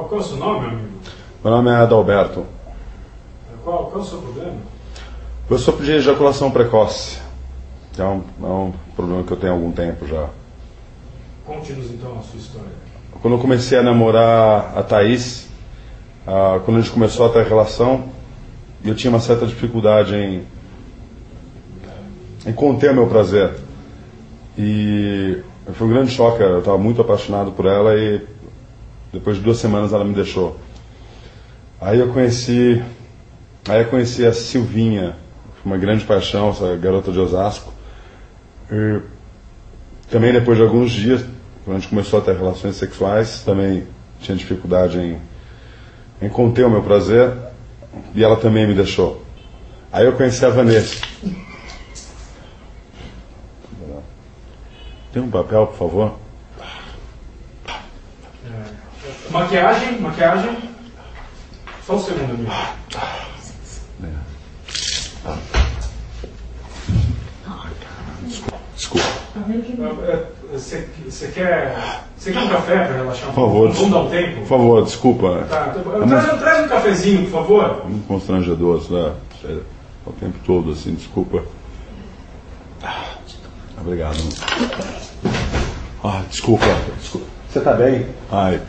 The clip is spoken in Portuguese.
Qual, qual é o seu nome, amigo? Meu nome é Adalberto. Qual, qual é o seu problema? Eu sofro de ejaculação precoce. É um, é um problema que eu tenho há algum tempo já. Conte-nos então a sua história. Quando eu comecei a namorar a Thaís, ah, quando a gente começou a ter relação, eu tinha uma certa dificuldade em, em conter o meu prazer. E foi um grande choque, eu estava muito apaixonado por ela e depois de duas semanas ela me deixou. Aí eu conheci, aí eu conheci a Silvinha, uma grande paixão, essa garota de Osasco. E também depois de alguns dias, quando a gente começou a ter relações sexuais, também tinha dificuldade em, em conter o meu prazer e ela também me deixou. Aí eu conheci a Vanessa. Tem um papel, por favor? É. Maquiagem, maquiagem. Só um segundo, amigo. Desculpa. É, Você você quer, você quer um café para relaxar um Por favor, pouco? Vamos dar um tempo? Por favor, desculpa. Tá, então, traz, traz um cafezinho, por favor. É muito constrangedor, né? O tempo todo, assim, desculpa. Obrigado. Ah, desculpa, desculpa. Você tá bem? Ai,